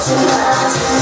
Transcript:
to my